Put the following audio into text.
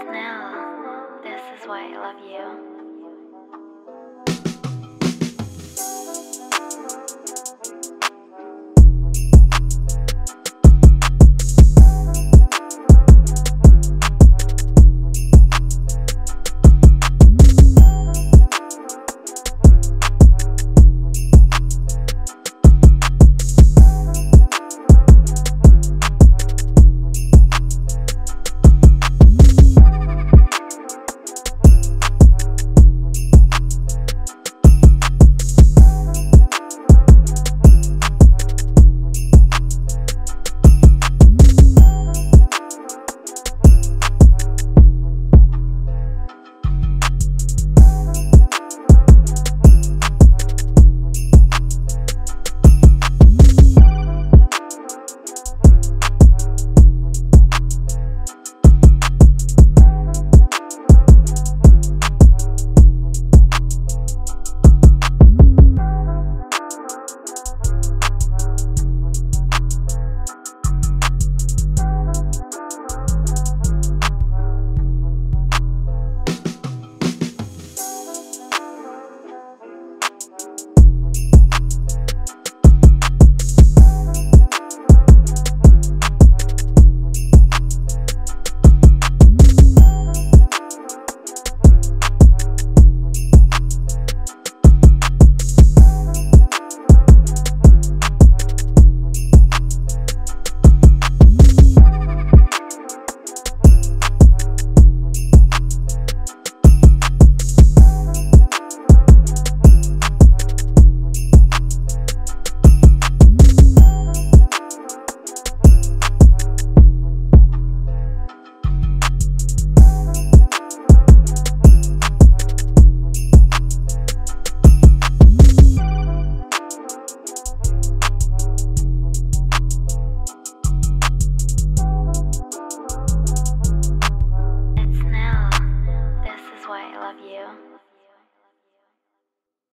Snell, this is why I love you. you.